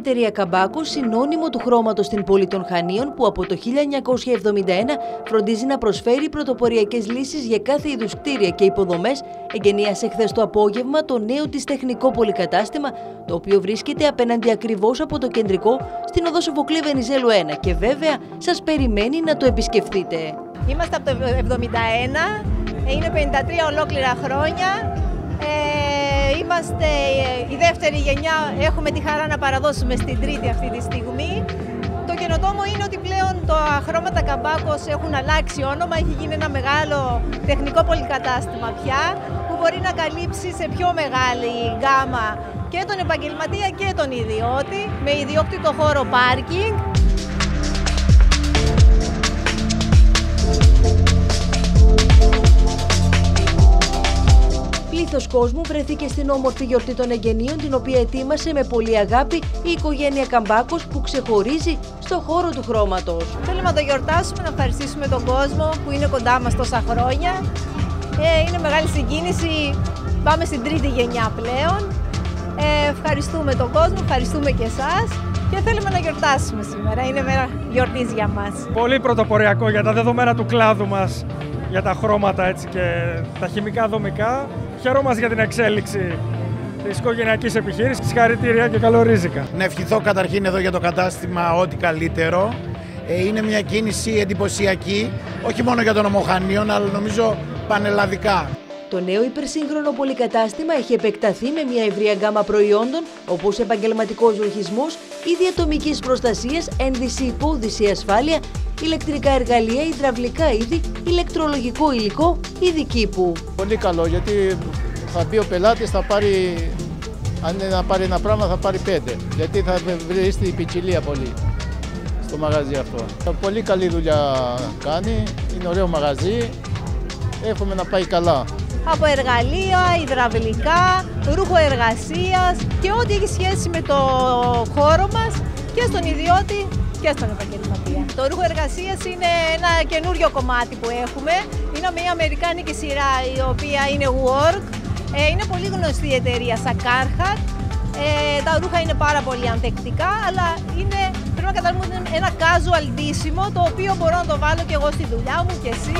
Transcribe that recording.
εταιρεία Καμπάκο συνώνυμο του χρώματος στην πόλη των Χανίων που από το 1971 φροντίζει να προσφέρει πρωτοποριακές λύσεις για κάθε είδους κτίρια και υποδομές εγγενίασε χθες το απόγευμα το νέο της τεχνικό πολυκατάστημα το οποίο βρίσκεται απέναντι ακριβώς από το κεντρικό στην οδό Σοφοκλή Βενιζέλου 1 και βέβαια σας περιμένει να το επισκεφτείτε. Είμαστε από το 71, είναι 53 ολόκληρα χρόνια. Ε, είμαστε η δεύτερη γενιά, έχουμε τη χαρά να παραδώσουμε στην τρίτη αυτή τη στιγμή. Το καινοτόμο είναι ότι πλέον το χρώματα καμπάκος έχουν αλλάξει όνομα, έχει γίνει ένα μεγάλο τεχνικό πολυκατάστημα πια που μπορεί να καλύψει σε πιο μεγάλη γκάμα και τον επαγγελματία και τον ιδιώτη με ιδιόκτητο χώρο πάρκινγκ πλήθος κόσμου βρεθήκε στην όμορφη γιορτή των εγγενείων, την οποία ετοίμασε με πολύ αγάπη η οικογένεια Καμπάκος που ξεχωρίζει στο χώρο του χρώματος. Θέλουμε να το γιορτάσουμε, να ευχαριστήσουμε τον κόσμο που είναι κοντά μας τόσα χρόνια. Ε, είναι μεγάλη συγκίνηση, πάμε στην τρίτη γενιά πλέον. Ε, ευχαριστούμε τον κόσμο, ευχαριστούμε και εσάς και θέλουμε να γιορτάσουμε σήμερα. Είναι μέρα γιορτής για μας. Πολύ πρωτοποριακό για τα δεδομένα του κλάδου μας, για τα χρώματα έτσι και τα χημικά δομικά. Χαιρόμαστε για την εξέλιξη της οικογενειακής επιχείρησης. Συγχαρητήρια και καλορίζικα. Να ευχηθώ καταρχήν εδώ για το κατάστημα ό,τι καλύτερο. Ε, είναι μια κίνηση εντυπωσιακή, όχι μόνο για τον Ομοχανίων, αλλά νομίζω πανελλαδικά. Το νέο υπερσύγχρονο πολυκατάστημα έχει επεκταθεί με μια ευρία γκάμα προϊόντων όπως επαγγελματικός ρουχισμός, είδη ατομικής προστασίας, ένδυση υπόδυση ασφάλεια, ηλεκτρικά εργαλεία, υδραυλικά είδη, ηλεκτρολογικό υλικό, είδη κήπου. Πολύ καλό γιατί θα μπει ο πελάτης, θα πάρει, αν είναι να πάρει ένα πράγμα θα πάρει πέντε. Γιατί θα βρει στην ποικιλία πολύ στο μαγαζί αυτό. Πολύ καλή δουλειά κάνει, είναι ωραίο μαγαζί, εύχομαι να πάει καλά από εργαλεία, υδραυλικά, ρούχο εργασίας και ό,τι έχει σχέση με το χώρο μας και στον ιδιώτη και στον επαγγελματία. Το ρούχο εργασίας είναι ένα καινούριο κομμάτι που έχουμε. Είναι μια αμερικάνικη σειρά η οποία είναι Work. Ε, είναι πολύ γνωστή η εταιρεία Σακάρχα. Ε, τα ρούχα είναι πάρα πολύ ανθεκτικά, αλλά είναι, πρέπει να καταλάβουμε ένα casual ντύσιμο, το οποίο μπορώ να το βάλω και εγώ στη δουλειά μου και εσύ.